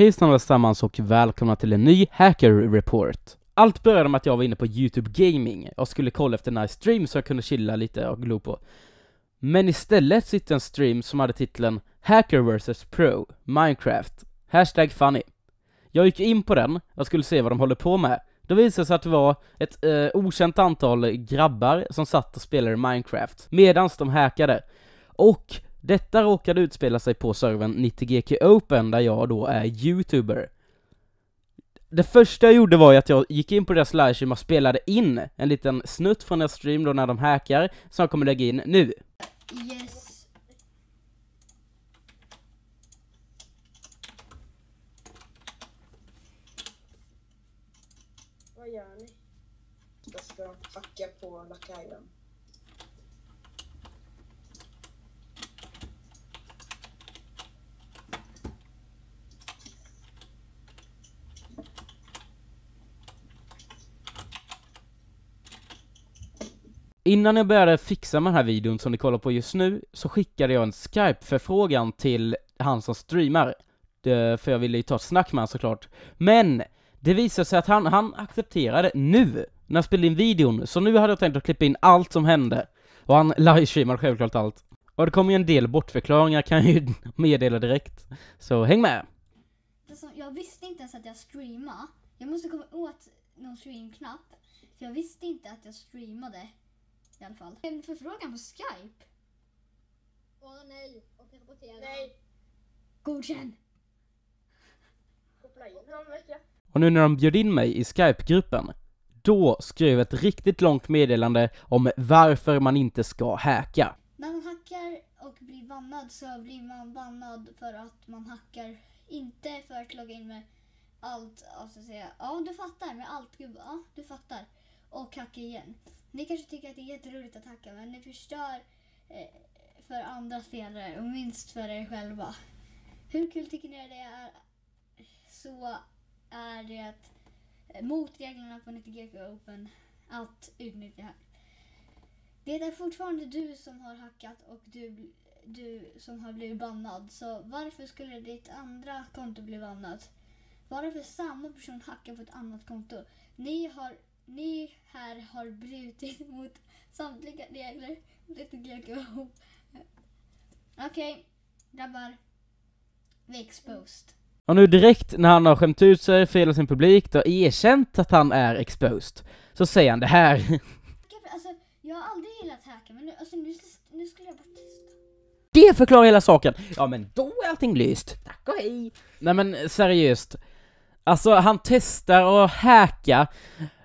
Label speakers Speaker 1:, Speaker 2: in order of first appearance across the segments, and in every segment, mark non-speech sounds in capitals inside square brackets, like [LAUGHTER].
Speaker 1: Hejsan allesammans och välkomna till en ny Hacker Report. Allt började med att jag var inne på YouTube Gaming och skulle kolla efter en nice stream så jag kunde chilla lite och glo på. Men istället sitter en stream som hade titeln Hacker vs Pro, Minecraft, hashtag funny. Jag gick in på den och skulle se vad de håller på med. Då visade det sig att det var ett eh, okänt antal grabbar som satt och spelade Minecraft, medans de hackade. Och detta råkade utspela sig på servern 90GK Open, där jag då är YouTuber. Det första jag gjorde var ju att jag gick in på deras livestream och spelade in en liten snutt från deras stream då när de hackar, som jag kommer lägga in nu.
Speaker 2: Yes.
Speaker 3: Vad gör ni? Jag ska hacka på Lucky Island.
Speaker 1: Innan jag började fixa med den här videon som ni kollar på just nu, så skickade jag en Skype-förfrågan till han som streamar. Det, för jag ville ju ta ett snack med honom såklart. Men! Det visade sig att han, han accepterade nu, när jag spelade in videon, så nu hade jag tänkt att klippa in allt som hände. Och han livestreamade självklart allt. Och det kommer ju en del bortförklaringar kan jag ju [LAUGHS] meddela direkt. Så häng med!
Speaker 2: Alltså, jag visste inte ens att jag streamade. Jag måste komma åt någon streamknapp. För jag visste inte att jag streamade. I alla fall. En förfrågan på Skype.
Speaker 4: Åh nej, och rapportera.
Speaker 3: Nej,
Speaker 2: Godkänn.
Speaker 3: koppla in honom vet jag.
Speaker 1: Och nu när de bjöd in mig i Skype-gruppen, då skrev jag ett riktigt långt meddelande om varför man inte ska hacka.
Speaker 2: När man hackar och blir bannad så blir man bannad för att man hackar. Inte för att logga in med allt, alltså säga, ja du fattar med allt, gud, ja du fattar. Och hacka igen. Ni kanske tycker att det är jätteroligt att hacka men ni förstör eh, för andra spelare och minst för er själva. Hur kul tycker ni det är? Så är det eh, mot reglerna på 90GK Open att utnyttja hack. Det är fortfarande du som har hackat och du, du som har blivit bannad. Så varför skulle ditt andra konto bli bannat? Bara för samma person hackar på ett annat konto. Ni, har, ni här har brutit [LAUGHS] mot samtliga regler. Lite GKO. Okej, grabbar. Vi är exposed.
Speaker 1: Och nu direkt när han har skämt ut sig, felat sin publik, och erkänt att han är exposed, så säger han det här. [LAUGHS]
Speaker 2: Alltså, jag har aldrig gillat hacka men nu, alltså, nu, nu skulle jag bara testa.
Speaker 1: Det förklarar hela saken! Ja men då är allting lyst, tack och hej! Nej men seriöst, alltså han testar att hacka,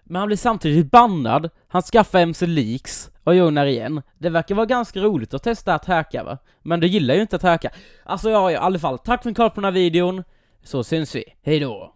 Speaker 1: men han blir samtidigt bannad, han skaffar MC Leaks och jonar igen. Det verkar vara ganska roligt att testa att hacka va? Men du gillar ju inte att hacka. Alltså ja, i alla fall, tack för att ni kollade på den här videon, så syns vi, hejdå!